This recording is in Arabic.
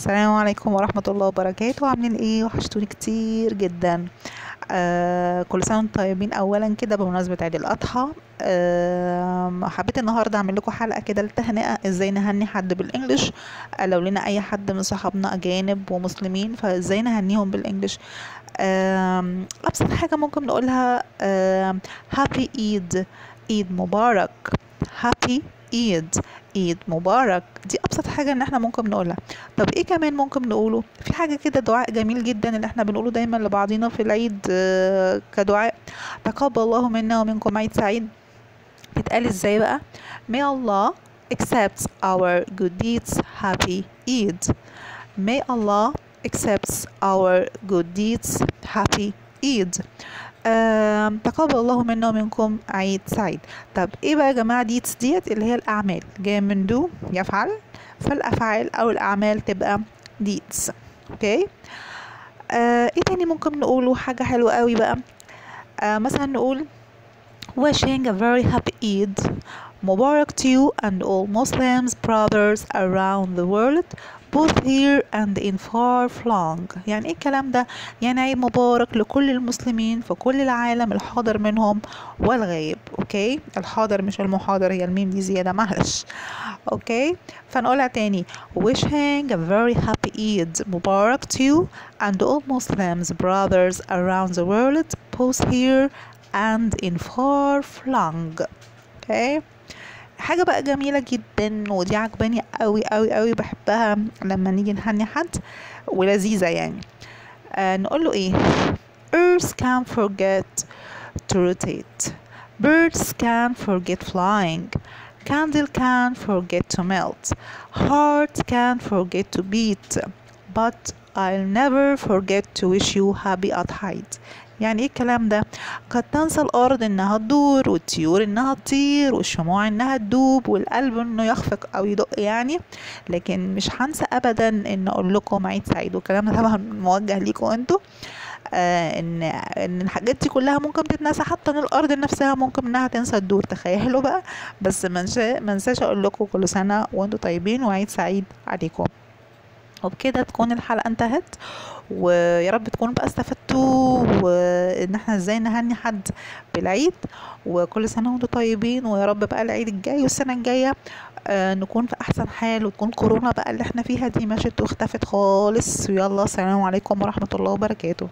السلام عليكم ورحمة الله وبركاته. عاملين إيه؟ وحشتوني كتير جدا. آه كل سنة طيبين. اولا كده بمناسبة عيد الأضحى آه حبيت النهاردة أعمل لكم حلقة كده للتهنئة إزاي نهني حد بالانجلش آه لو لنا أي حد من صحابنا أجانب ومسلمين فإزاي نهنيهم بالانجلش آه أبسط حاجة ممكن نقولها آه هابي ايد ايد مبارك. هابي ايد ايد مبارك دي أبسط حاجة إن إحنا ممكن نقولها. طب إيه كمان ممكن نقوله؟ في حاجة كده دعاء جميل جدا اللي إحنا بنقوله دايما لبعضينا في العيد آه، كدعاء. تقبل الله منا ومنكم عيد سعيد. بيتقال إزاي بقى؟ May Allah accept our good deeds. Happy Eid. May Allah accepts our good deeds. Happy Eid آم، تقبل الله منا ومنكم عيد سعيد. طب إيه بقى يا جماعة deeds deed اللي هي الأعمال؟ جاية من do يفعل. فالأفعال أو الأعمال تبقى deeds okay؟ آه إيه تاني ممكن نقوله؟ حاجة حلوة قوي بقى. آه مثلا نقول wishing a very happy Eid. Mubarak to you and all Muslims brothers around the world. Both here and in far flung. يعني إيه الكلام ده؟ يعني عيد مبارك لكل المسلمين في كل العالم الحاضر منهم والغايب okay الحاضر مش المحاضر هي الميم دي زيادة معلش. okay فنقولها تاني. Wishing a very happy Eid. Mubarak to you and all Muslims brothers around the world both here and in far flung. okay حاجة بقى جميلة جدا ودي عجباني قوي قوي قوي بحبها لما نيجي نهني حد ولذيذة يعني آه نقول له إيه earth can forget to rotate birds can forget flying candle can forget to melt heart can forget to beat but I'll never forget to wish you happy Eid يعني إيه الكلام ده؟ قد تنسى الأرض إنها تدور والطيور إنها تطير والشموع إنها تدوب والقلب إنه يخفق أو يدق يعني. لكن مش هنسى ابدا إن أقول لكم عيد سعيد. والكلام ده طبعا موجه ليكم أنتوا. آه إن إن الحاجات دي كلها ممكن تتنسى. حتى إن الأرض نفسها ممكن إنها تنسى تدور. تخيلوا بقى. بس ما انساش أقول لكم كل سنة وأنتم طيبين وعيد سعيد عليكم. وبكده تكون الحلقة انتهت. ويا رب تكونوا بقى استفدتوا وإن إحنا إزاي نهني حد بالعيد. وكل سنة وأنتم طيبين ويا رب بقى العيد الجاي والسنة الجاية آه نكون في أحسن حال. وتكون كورونا بقى اللي إحنا فيها دي مشت واختفت خالص. ويلا السلام عليكم ورحمة الله وبركاته.